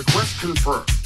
Request confirmed.